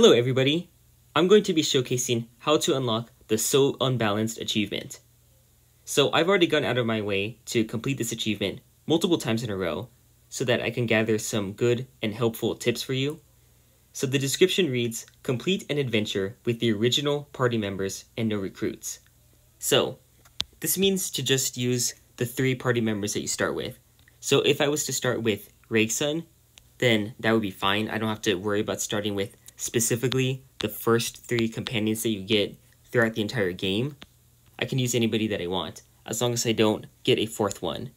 Hello everybody! I'm going to be showcasing how to unlock the So Unbalanced achievement. So I've already gone out of my way to complete this achievement multiple times in a row so that I can gather some good and helpful tips for you. So the description reads, complete an adventure with the original party members and no recruits. So this means to just use the three party members that you start with. So if I was to start with Raiksun, then that would be fine. I don't have to worry about starting with specifically the first three companions that you get throughout the entire game. I can use anybody that I want, as long as I don't get a fourth one.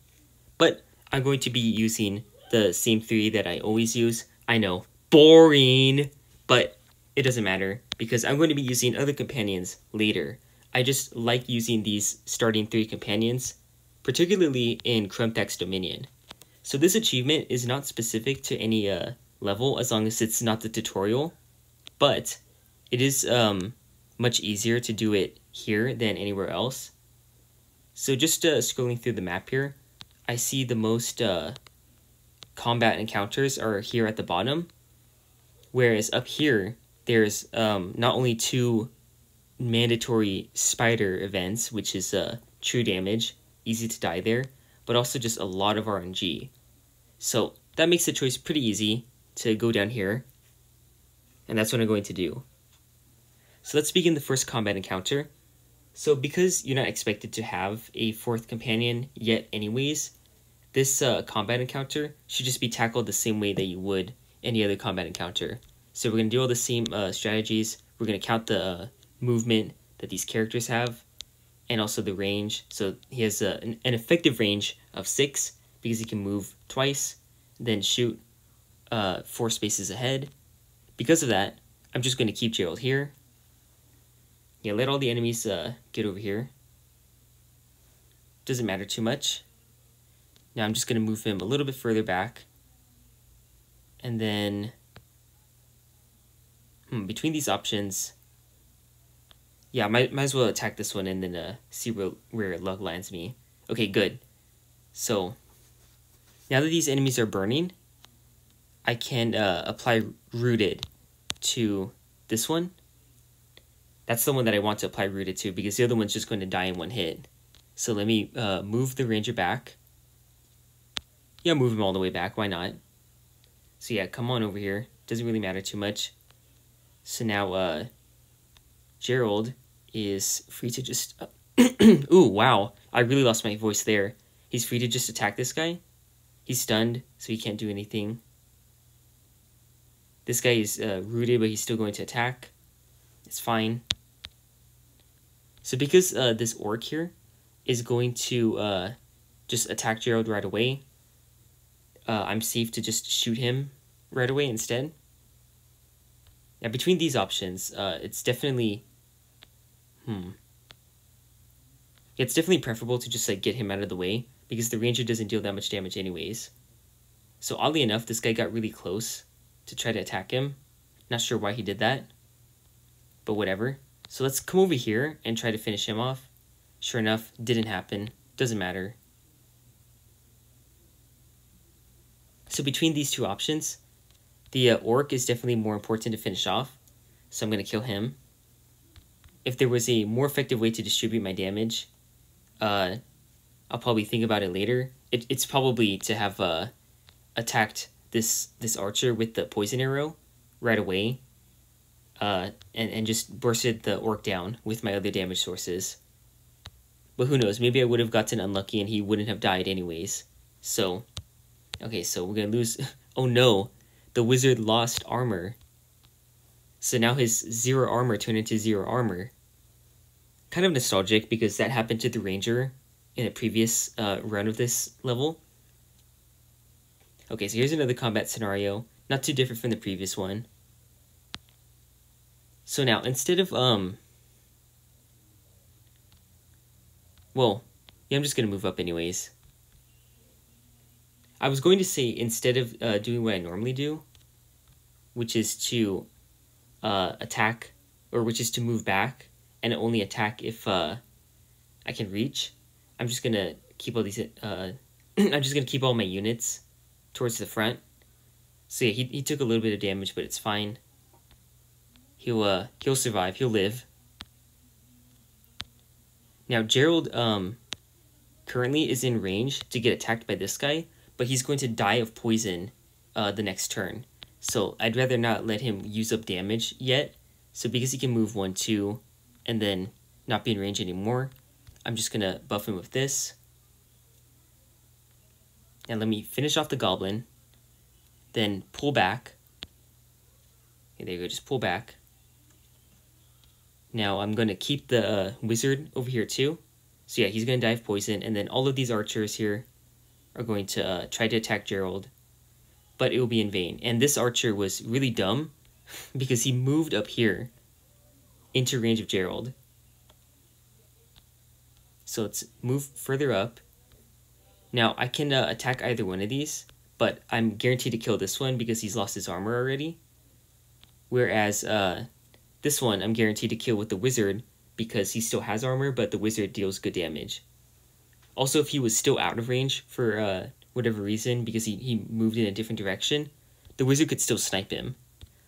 But I'm going to be using the same three that I always use. I know, boring, but it doesn't matter, because I'm going to be using other companions later. I just like using these starting three companions, particularly in Krumthak's Dominion. So this achievement is not specific to any uh, level as long as it's not the tutorial, but it is um, much easier to do it here than anywhere else. So just uh, scrolling through the map here, I see the most uh, combat encounters are here at the bottom, whereas up here, there's um, not only two mandatory spider events, which is uh, true damage, easy to die there, but also just a lot of RNG. So that makes the choice pretty easy to go down here, and that's what I'm going to do. So let's begin the first combat encounter. So because you're not expected to have a fourth companion yet anyways, this uh, combat encounter should just be tackled the same way that you would any other combat encounter. So we're going to do all the same uh, strategies. We're going to count the uh, movement that these characters have and also the range. So he has a, an, an, effective range of 6 because he can move twice, then shoot uh, 4 spaces ahead. Because of that, I'm just going to keep Gerald here. Yeah, let all the enemies uh, get over here. Doesn't matter too much. Now I'm just going to move him a little bit further back. And then, hmm, between these options, yeah, might, might as well attack this one and then uh, see where, where luck lands me. Okay, good. So, now that these enemies are burning, I can uh, apply Rooted to this one. That's the one that I want to apply Rooted to because the other one's just going to die in one hit. So let me uh, move the ranger back. Yeah, move him all the way back. Why not? So yeah, come on over here. Doesn't really matter too much. So now, uh, Gerald is free to just... Uh, ooh, wow. I really lost my voice there. He's free to just attack this guy. He's stunned, so he can't do anything. This guy is uh, rooted, but he's still going to attack. It's fine. So because uh, this orc here is going to uh, just attack Gerald right away, uh, I'm safe to just shoot him right away instead. Now, between these options, uh, it's definitely Hmm. It's definitely preferable to just like get him out of the way because the ranger doesn't deal that much damage anyways. So oddly enough, this guy got really close to try to attack him. Not sure why he did that, but whatever. So let's come over here and try to finish him off. Sure enough, didn't happen. Doesn't matter. So between these two options, the uh, orc is definitely more important to finish off. So I'm going to kill him if there was a more effective way to distribute my damage, uh, I'll probably think about it later. It, it's probably to have uh, attacked this this archer with the poison arrow right away, uh, and and just bursted the orc down with my other damage sources. But who knows? Maybe I would have gotten unlucky and he wouldn't have died anyways. So, okay, so we're gonna lose. oh no, the wizard lost armor. So now his zero armor turned into zero armor. Kind of nostalgic because that happened to the ranger in a previous uh, run of this level. Okay, so here's another combat scenario. Not too different from the previous one. So now, instead of, um... Well, yeah, I'm just to move up anyways. I was going to say, instead of uh, doing what I normally do, which is to uh, attack, or which is to move back, and only attack if uh, I can reach. I'm just gonna keep all these. Uh, I'm just gonna keep all my units towards the front. So yeah, he he took a little bit of damage, but it's fine. he'll uh he'll survive. He'll live. Now Gerald um currently is in range to get attacked by this guy, but he's going to die of poison uh the next turn. So I'd rather not let him use up damage yet. So because he can move one, two, and then not be in range anymore, I'm just gonna buff him with this. And let me finish off the goblin. Then pull back. Okay, there you go, just pull back. Now I'm gonna keep the uh, wizard over here too. So yeah, he's gonna die of poison, and then all of these archers here are going to uh, try to attack Gerald but it will be in vain. And this archer was really dumb because he moved up here into range of Gerald. So let's move further up. Now, I can uh, attack either one of these, but I'm guaranteed to kill this one because he's lost his armor already. Whereas uh, this one, I'm guaranteed to kill with the wizard because he still has armor, but the wizard deals good damage. Also, if he was still out of range for uh, whatever reason, because he, he moved in a different direction, the wizard could still snipe him.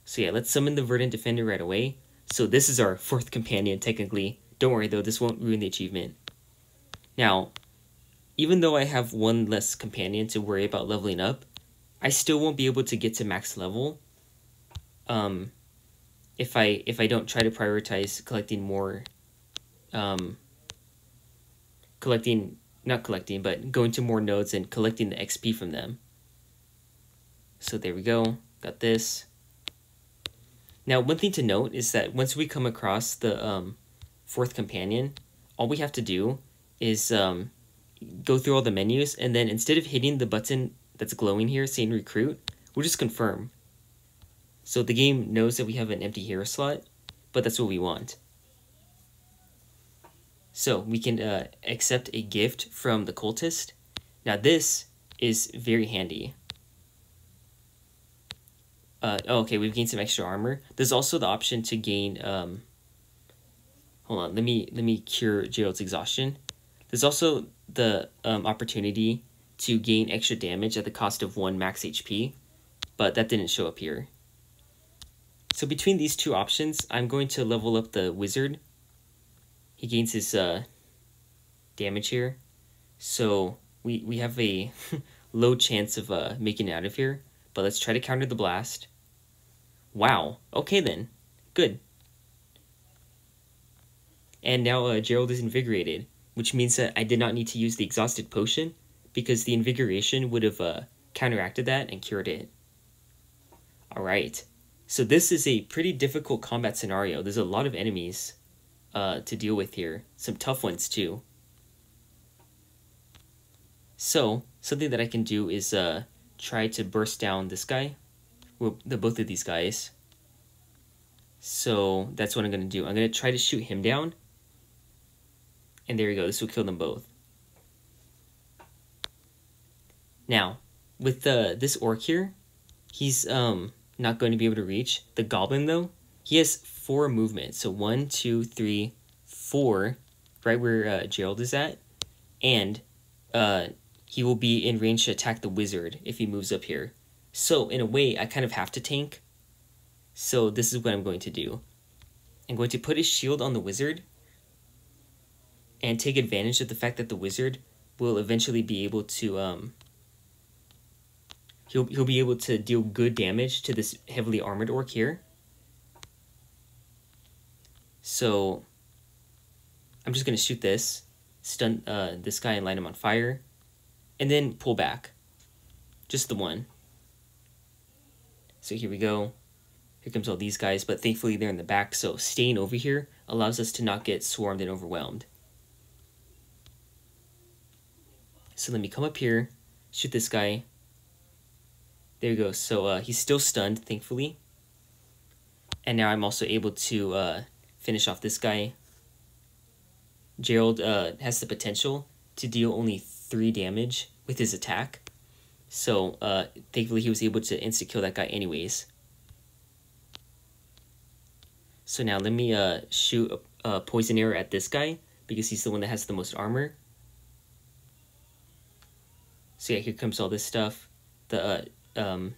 So yeah, let's summon the Verdant Defender right away. So this is our fourth companion, technically. Don't worry though, this won't ruin the achievement. Now, even though I have one less companion to worry about leveling up, I still won't be able to get to max level. Um, if I if I don't try to prioritize collecting more, um, collecting not collecting, but going to more nodes and collecting the XP from them. So there we go, got this. Now, one thing to note is that once we come across the um, fourth companion, all we have to do is um, go through all the menus, and then instead of hitting the button that's glowing here saying recruit, we'll just confirm. So the game knows that we have an empty hero slot, but that's what we want. So we can uh, accept a gift from the cultist. Now this is very handy. Uh, oh, okay, we've gained some extra armor. There's also the option to gain. Um, hold on, let me let me cure Gerald's exhaustion. There's also the um, opportunity to gain extra damage at the cost of one max HP, but that didn't show up here. So between these two options, I'm going to level up the wizard he gains his uh, damage here. So we, we have a low chance of uh, making it out of here. But let's try to counter the blast. Wow. Okay then. Good. And now uh, Gerald is invigorated, which means that I did not need to use the exhausted potion because the invigoration would have uh, counteracted that and cured it. Alright. So this is a pretty difficult combat scenario. There's a lot of enemies uh, to deal with here. Some tough ones too. So, something that I can do is uh, try to burst down this guy. Well, the both of these guys. So, that's what I'm going to do. I'm going to try to shoot him down. And there you go. This will kill them both. Now, with the this orc here, he's um not going to be able to reach. The goblin, though, he has four movements. So one, two, three, four, right where uh, Gerald is at. And uh, he will be in range to attack the wizard if he moves up here. So in a way, I kind of have to tank. So this is what I'm going to do. I'm going to put his shield on the wizard and take advantage of the fact that the wizard will eventually be able to um he'll he'll be able to deal good damage to this heavily armored orc here. So I'm just going to shoot this, stun uh, this guy and light him on fire, and then pull back. Just the one. So here we go. Here comes all these guys, but thankfully they're in the back, so staying over here allows us to not get swarmed and overwhelmed. So let me come up here, shoot this guy. There you go. So uh, he's still stunned, thankfully. And now I'm also able to uh, finish off this guy. Gerald uh, has the potential to deal only 3 damage with his attack. So, uh, thankfully he was able to insta-kill that guy anyways. So now let me uh, shoot a, a poison arrow at this guy, because he's the one that has the most armor. So yeah, here comes all this stuff. The uh, um,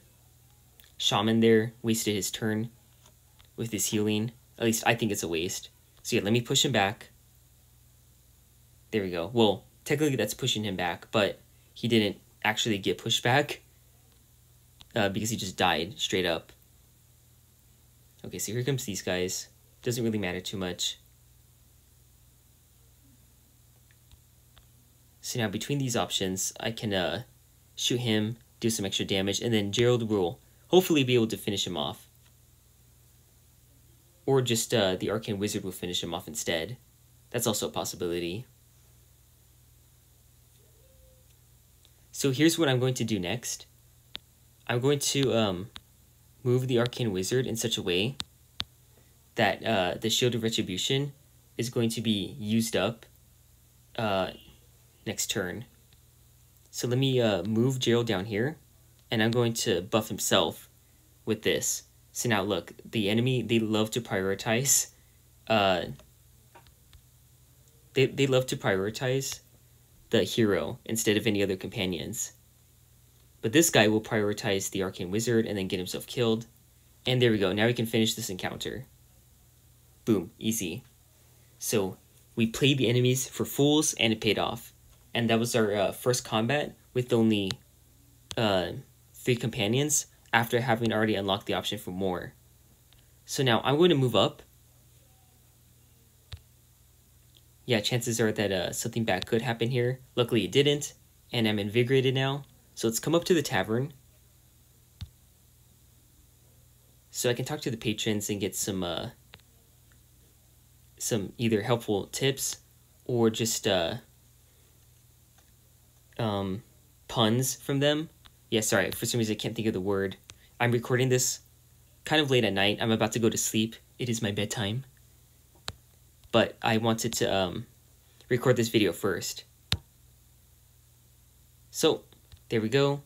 shaman there wasted his turn with his healing. At least I think it's a waste. So yeah, let me push him back. There we go. Well, technically that's pushing him back, but he didn't actually get pushed back uh, because he just died straight up. Okay, so here comes these guys. Doesn't really matter too much. So now between these options, I can uh, shoot him, do some extra damage, and then Gerald will hopefully be able to finish him off. Or just uh, the Arcane Wizard will finish him off instead. That's also a possibility. So here's what I'm going to do next. I'm going to um, move the Arcane Wizard in such a way that uh, the Shield of Retribution is going to be used up uh, next turn. So let me uh, move Gerald down here, and I'm going to buff himself with this. So now look, the enemy, they love to prioritize, uh, they, they love to prioritize the hero instead of any other companions. But this guy will prioritize the Arcane Wizard and then get himself killed. And there we go, now we can finish this encounter. Boom, easy. So, we played the enemies for fools and it paid off. And that was our uh, first combat with only uh, three companions after having already unlocked the option for more. So now I'm going to move up. Yeah, chances are that uh, something bad could happen here. Luckily it didn't, and I'm invigorated now. So let's come up to the tavern. So I can talk to the patrons and get some uh, some either helpful tips or just uh, um, puns from them. Yeah, sorry, for some reason I can't think of the word. I'm recording this kind of late at night. I'm about to go to sleep. It is my bedtime. But I wanted to um, record this video first. So, there we go.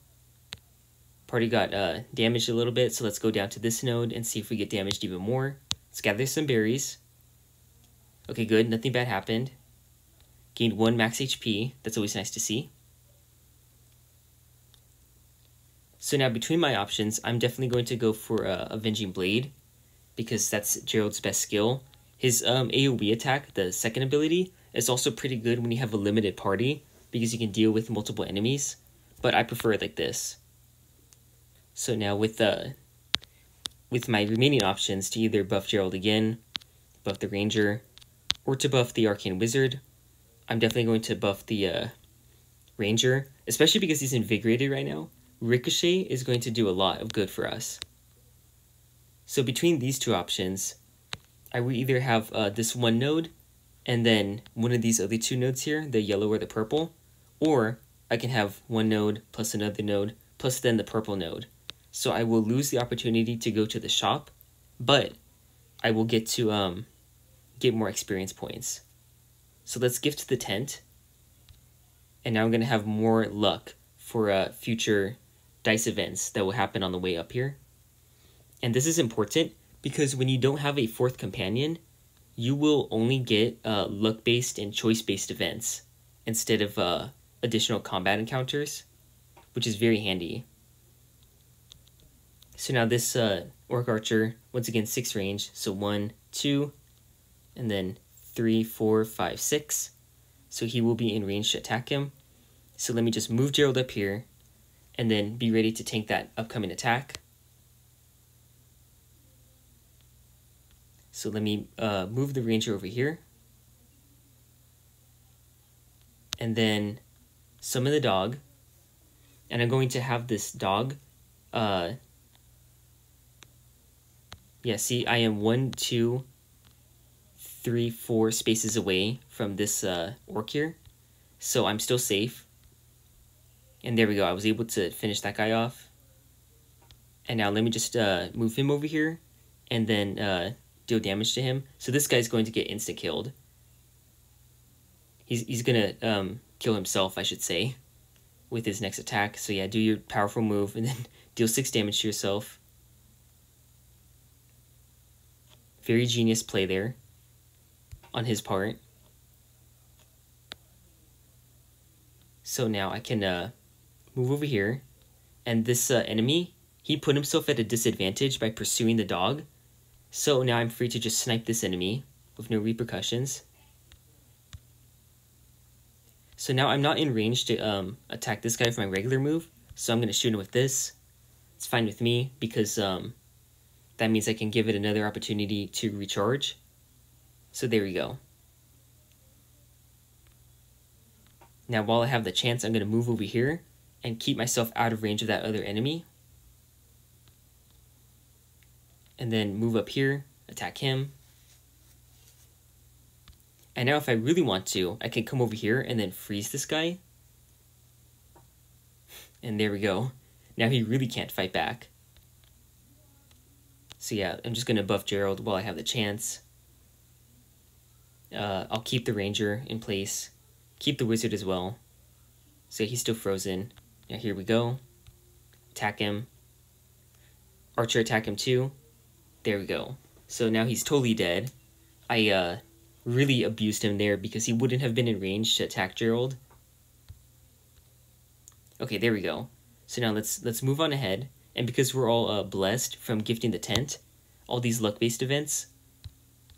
Party got uh, damaged a little bit, so let's go down to this node and see if we get damaged even more. Let's gather some berries. Okay, good. Nothing bad happened. Gained 1 max HP. That's always nice to see. So now between my options, I'm definitely going to go for uh, Avenging Blade because that's Gerald's best skill. His um, AoE attack, the second ability, is also pretty good when you have a limited party because you can deal with multiple enemies, but I prefer it like this. So now with uh, with my remaining options to either buff Gerald again, buff the Ranger, or to buff the Arcane Wizard, I'm definitely going to buff the uh, Ranger, especially because he's invigorated right now. Ricochet is going to do a lot of good for us. So between these two options, I will either have uh, this one node and then one of these other two nodes here, the yellow or the purple, or I can have one node plus another node plus then the purple node. So I will lose the opportunity to go to the shop, but I will get to um, get more experience points. So let's gift the tent, and now I'm going to have more luck for uh, future dice events that will happen on the way up here. And this is important because when you don't have a fourth companion, you will only get uh, luck-based and choice-based events instead of uh, additional combat encounters, which is very handy. So now this uh, Orc Archer, once again, 6 range, so one, two, and then three, four, five, six. So he will be in range to attack him. So let me just move Gerald up here, and then be ready to tank that upcoming attack. So let me uh, move the ranger over here. And then summon the dog. And I'm going to have this dog. Uh, yeah, see, I am one, two, three, four spaces away from this uh, orc here. So I'm still safe. And there we go. I was able to finish that guy off. And now let me just uh, move him over here and then uh, deal damage to him. So this guy's going to get instant killed. He's, he's going to um, kill himself, I should say, with his next attack. So yeah, do your powerful move and then deal 6 damage to yourself. Very genius play there on his part. So now I can uh, move over here, and this uh, enemy, he put himself at a disadvantage by pursuing the dog. So now I'm free to just snipe this enemy with no repercussions. So now I'm not in range to um, attack this guy with my regular move, so I'm going to shoot him with this. It's fine with me because um, that means I can give it another opportunity to recharge. So there we go. Now while I have the chance, I'm going to move over here and keep myself out of range of that other enemy. And then move up here, attack him. And now if I really want to, I can come over here and then freeze this guy. And there we go. Now he really can't fight back. So yeah, I'm just going to buff Gerald while I have the chance. Uh, I'll keep the Ranger in place. Keep the Wizard as well. So he's still frozen. Now here we go. Attack him. Archer attack him too. There we go. So now he's totally dead. I uh, really abused him there because he wouldn't have been in range to attack Gerald. Okay, there we go. So now let's let's move on ahead. And because we're all uh, blessed from gifting the tent, all these luck-based events,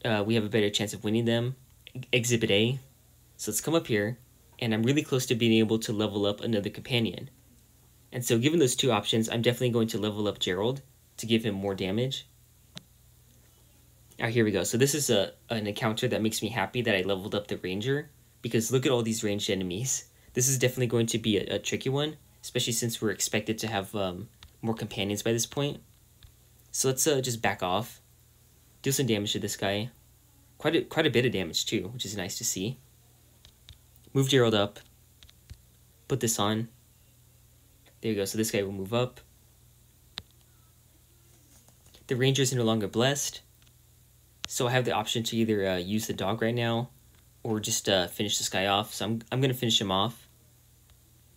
uh, we have a better chance of winning them. Exhibit A. So let's come up here, and I'm really close to being able to level up another companion. And so given those two options, I'm definitely going to level up Gerald to give him more damage. Now here we go. So this is a an encounter that makes me happy that I leveled up the ranger because look at all these ranged enemies. This is definitely going to be a, a tricky one, especially since we're expected to have um, more companions by this point. So let's uh, just back off, deal some damage to this guy. Quite a, quite a bit of damage too, which is nice to see. Move Gerald up. Put this on. There you go. So this guy will move up. The ranger is no longer blessed. So I have the option to either uh, use the dog right now or just uh, finish this guy off. So I'm, I'm going to finish him off.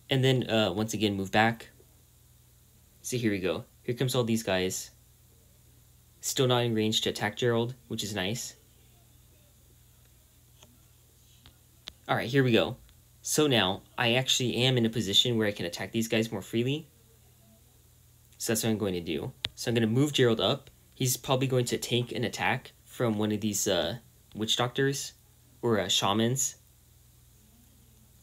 And then uh, once again move back. So here we go. Here comes all these guys. Still not in range to attack Gerald, which is nice. Alright, here we go. So now, I actually am in a position where I can attack these guys more freely. So that's what I'm going to do. So I'm going to move Gerald up. He's probably going to take an attack from one of these uh, witch doctors or uh, shamans.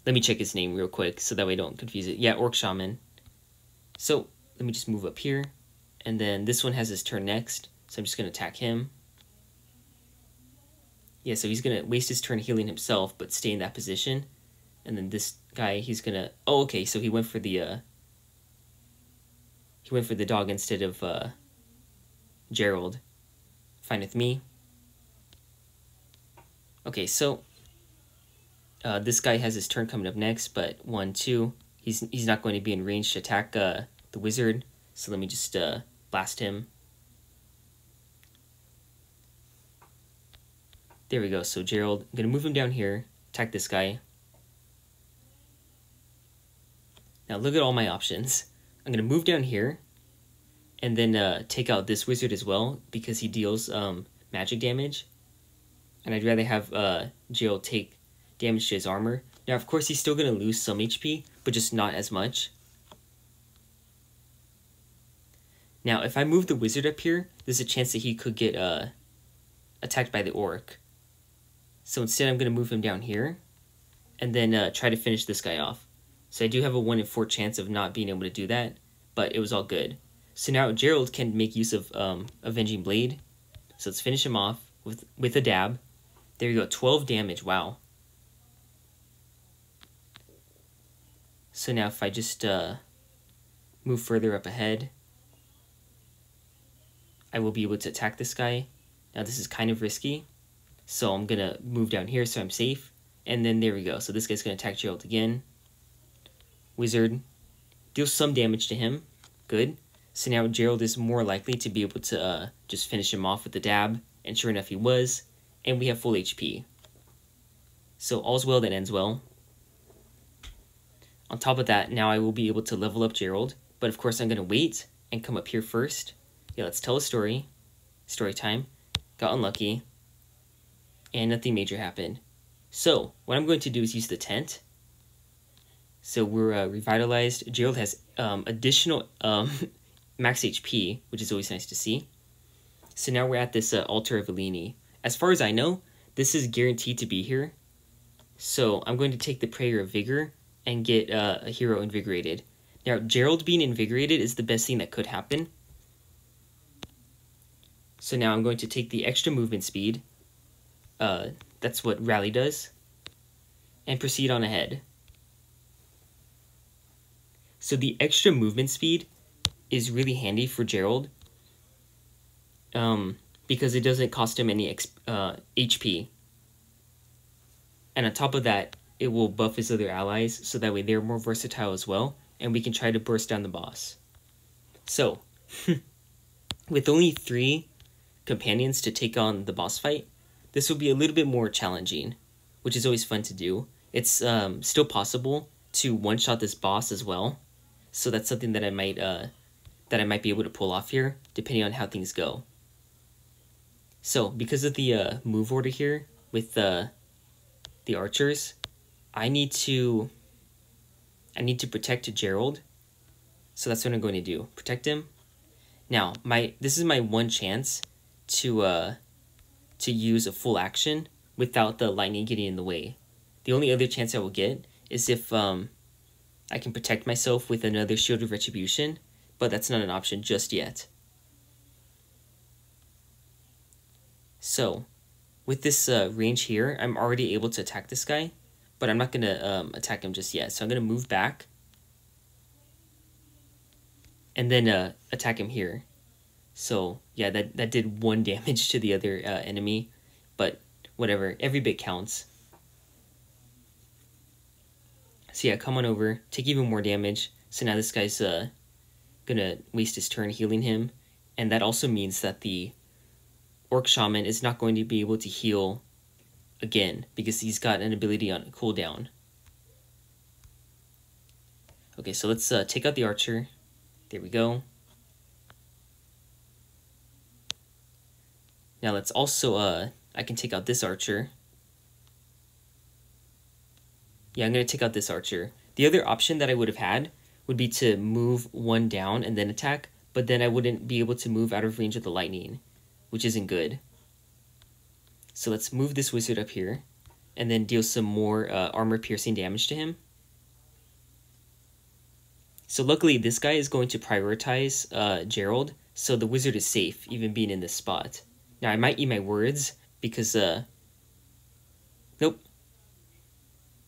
Let me check his name real quick so that way I don't confuse it. Yeah, Orc Shaman. So let me just move up here. And then this one has his turn next. So I'm just going to attack him. Yeah, so he's going to waste his turn healing himself, but stay in that position. And then this guy, he's to... Oh, okay, so he went for the... Uh, he went for the dog instead of uh, Gerald. Fine with me. Okay, so uh, this guy has his turn coming up next, but one, two, he's he's not going to be in range to attack uh, the wizard. So let me just uh, blast him. There we go. So Gerald, I'm gonna move him down here, attack this guy. Now look at all my options. I'm gonna move down here, and then uh, take out this wizard as well because he deals um, magic damage and I'd rather have uh, Jill take damage to his armor. Now, of course, he's still going to lose some HP, but just not as much. Now, if I move the wizard up here, there's a chance that he could get uh, attacked by the orc. So instead, I'm going to move him down here, and then uh, try to finish this guy off. So I do have a 1 in 4 chance of not being able to do that, but it was all good. So now Gerald can make use of um, Avenging Blade. So let's finish him off with, with a dab. There you go, 12 damage, wow. So now if I just uh, move further up ahead, I will be able to attack this guy. Now this is kind of risky, so I'm gonna move down here so I'm safe. And then there we go, so this guy's gonna attack Gerald again. Wizard, deal some damage to him, good. So now Gerald is more likely to be able to uh, just finish him off with the dab, and sure enough he was and we have full HP. So all's well that ends well. On top of that, now I will be able to level up Gerald, but of course I'm going to wait and come up here first. Yeah, let's tell a story. Story time. Got unlucky. And nothing major happened. So, what I'm going to do is use the tent. So we're uh, revitalized. Gerald has um, additional um, max HP, which is always nice to see. So now we're at this uh, Altar of Eleni. As far as I know, this is guaranteed to be here. So I'm going to take the Prayer of Vigor and get uh, a hero invigorated. Now, Gerald being invigorated is the best thing that could happen. So now I'm going to take the extra movement speed. Uh, that's what Rally does. And proceed on ahead. So the extra movement speed is really handy for Gerald. Um, because it doesn't cost him any uh, HP. And on top of that, it will buff his other allies so that way they're more versatile as well, and we can try to burst down the boss. So, with only three companions to take on the boss fight, this will be a little bit more challenging, which is always fun to do. It's um, still possible to one-shot this boss as well, so that's something that I might uh, that I might be able to pull off here, depending on how things go. So, because of the uh, move order here with the the archers, I need to I need to protect Gerald. So that's what I'm going to do. Protect him. Now, my this is my one chance to uh to use a full action without the lightning getting in the way. The only other chance I will get is if um I can protect myself with another shield of retribution, but that's not an option just yet. So, with this uh, range here, I'm already able to attack this guy, but I'm not going to um, attack him just yet. So I'm going to move back and then uh, attack him here. So yeah, that, that did one damage to the other uh, enemy, but whatever, every bit counts. So yeah, come on over, take even more damage. So now this guy's uh, gonna waste his turn healing him, and that also means that the Orc Shaman is not going to be able to heal again because he's got an ability on cooldown. Okay, so let's uh, take out the archer. There we go. Now let's also, uh, I can take out this archer. Yeah, I'm going to take out this archer. The other option that I would have had would be to move one down and then attack, but then I wouldn't be able to move out of range of the lightning which isn't good. So let's move this wizard up here and then deal some more uh, armor piercing damage to him. So luckily this guy is going to prioritize uh, Gerald, so the wizard is safe, even being in this spot. Now I might eat my words because, uh,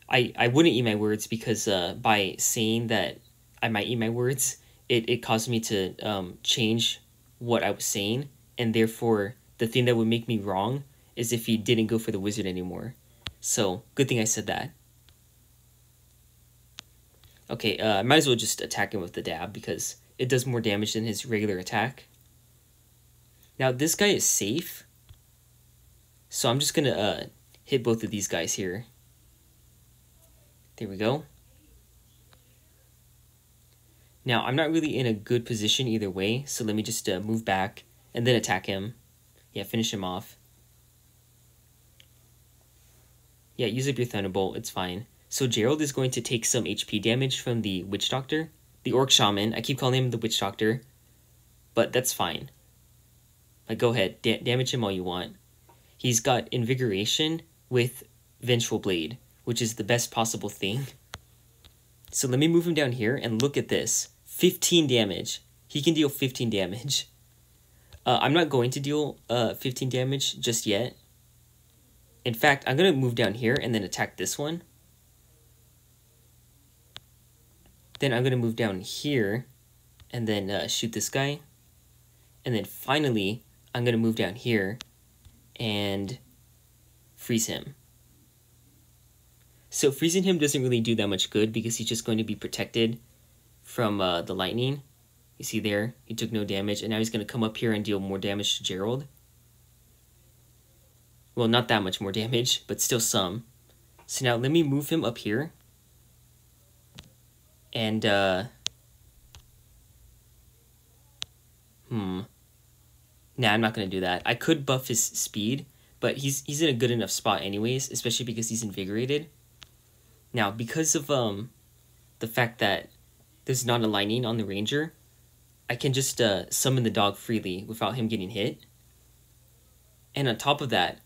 I, I wouldn't eat my words because uh, by saying that I might eat my words, it, it caused me to um, change what I was saying and therefore the thing that would make me wrong is if he didn't go for the wizard anymore. So, good thing I said that. Okay, uh, I might as well just attack him with the dab because it does more damage than his regular attack. Now, this guy is safe. So I'm just going to uh, hit both of these guys here. There we go. Now, I'm not really in a good position either way, so let me just uh, move back and then attack him. Yeah, finish him off. Yeah, use up your Thunderbolt, it's fine. So Gerald is going to take some HP damage from the Witch Doctor. The Orc Shaman, I keep calling him the Witch Doctor. But that's fine. Like, go ahead, da damage him all you want. He's got Invigoration with Vengeful Blade, which is the best possible thing. So let me move him down here and look at this. 15 damage. He can deal 15 damage. Uh, I'm not going to deal uh, 15 damage just yet. In fact, I'm going to move down here and then attack this one. Then I'm going to move down here and then uh, shoot this guy. And then finally, I'm going to move down here and freeze him. So freezing him doesn't really do that much good because he's just going to be protected from uh, the lightning. You see there, he took no damage, and now he's going to come up here and deal more damage to Gerald. Well, not that much more damage, but still some. So now let me move him up here. And, uh... Hmm. Nah, I'm not going to do that. I could buff his speed, but he's he's in a good enough spot anyways, especially because he's invigorated. Now, because of um the fact that there's not a lightning on the ranger, I can just uh, summon the dog freely without him getting hit. And on top of that,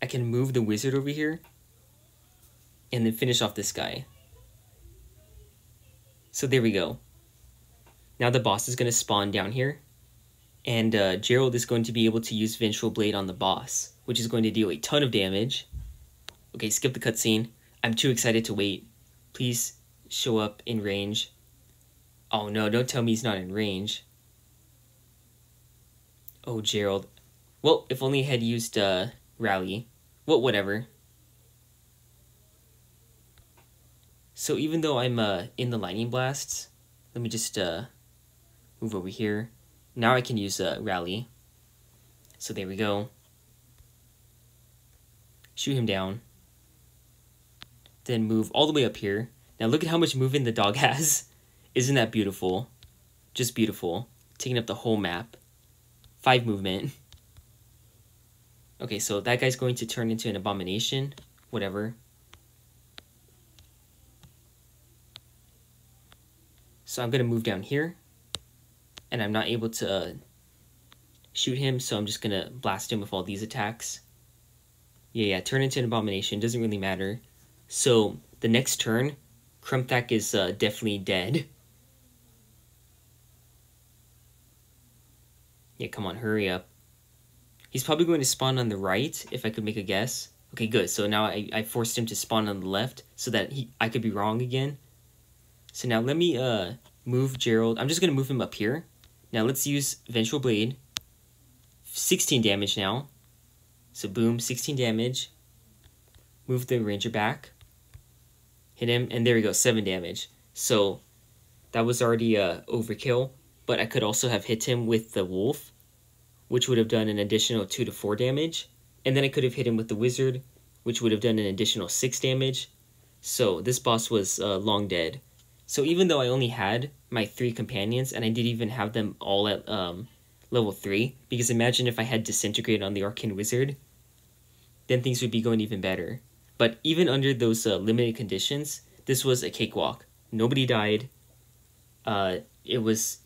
I can move the wizard over here and then finish off this guy. So there we go. Now the boss is going to spawn down here. And uh, Gerald is going to be able to use Vengeful Blade on the boss, which is going to deal a ton of damage. Okay, skip the cutscene. I'm too excited to wait. Please show up in range. Oh no, don't tell me he's not in range. Oh, Gerald. Well, if only I had used uh, Rally. Well, whatever. So even though I'm uh, in the Lightning Blasts, let me just uh, move over here. Now I can use uh, Rally. So there we go. Shoot him down. Then move all the way up here. Now look at how much movement the dog has. Isn't that beautiful? Just beautiful. Taking up the whole map. Five movement. Okay, so that guy's going to turn into an abomination. Whatever. So I'm going to move down here. And I'm not able to uh, shoot him, so I'm just going to blast him with all these attacks. Yeah, yeah, turn into an abomination. Doesn't really matter. So the next turn, Krumthak is uh, definitely dead. Yeah, come on, hurry up. He's probably going to spawn on the right, if I could make a guess. Okay, good. So now I, I forced him to spawn on the left so that he I could be wrong again. So now let me uh move Gerald. I'm just going to move him up here. Now let's use Vengeful Blade. 16 damage now. So boom, 16 damage. Move the ranger back. Hit him, and there we go, 7 damage. So that was already a uh, overkill, but I could also have hit him with the wolf, which would have done an additional 2 to 4 damage. And then I could have hit him with the wizard, which would have done an additional 6 damage. So this boss was uh, long dead. So even though I only had my three companions, and I didn't even have them all at um, level 3, because imagine if I had Disintegrate on the Arcane Wizard, then things would be going even better. But even under those uh, limited conditions, this was a cakewalk. Nobody died. Uh, it was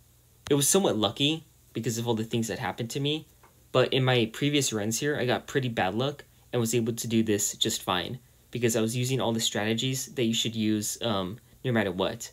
it was somewhat lucky because of all the things that happened to me. But in my previous runs here, I got pretty bad luck and was able to do this just fine because I was using all the strategies that you should use um, no matter what.